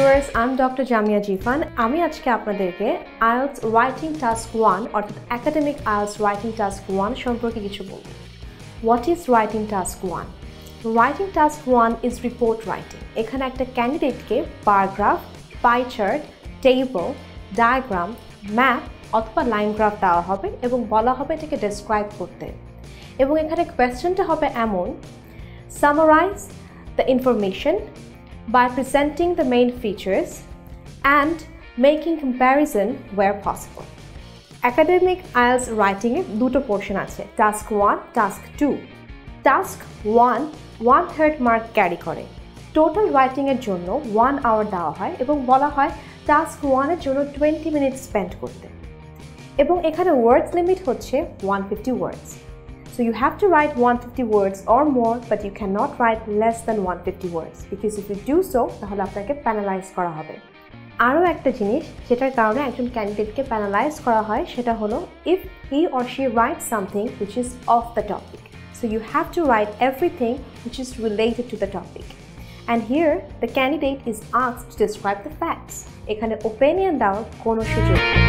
Viewers I'm doctor Jamia Jifan আমি আজকে আপনাদেরকে আইএলস রাইটিং টাস্ক ওয়ান অর্থাৎ academic IELTS writing task one সম্পর্কে কিছু বলব। What is writing task one writing task one is report writing এখানে একটা ক্যান্ডিডেটকে paragraph pie chart table diagram map অথবা লাইন গ্রাফ দেওয়া হবে এবং বলা হবে এটাকে ডেসক্রাইব করতে। এবং এখানে কোয়েশ্চেনটা হবে এমন summarize the information by presenting the main features and making comparison where possible. Academic IELTS রাইটিংয়ে দুটো পোর্শন আছে task one task two task one one third mark carry করে। টোটাল রাইটিংয়ের জন্য ওয়ান আওয়ার দেওয়া হয় এবং বলা হয় টাস্ক ওয়ানের জন্য টোয়েন্টি মিনিট স্পেন্ড করতে। এবং এখানে ওয়ার্ডস লিমিট হচ্ছে one fifty words So you have to write 150 words or more, but you cannot write less than 150 words because if you do so, তাহলে আপনাকে প্যানালাইজ করা হবে আরও একটা জিনিস যেটার কারণে একজন ক্যান্ডিডেটকে প্যানালাইজ করা হয় সেটা হলো if he or she write something which is off the topic so you have to write everything which is related to the topic and here the candidate is ask to describe the facts এখানে opinion দেওয়ার কোনো সুযোগ নেই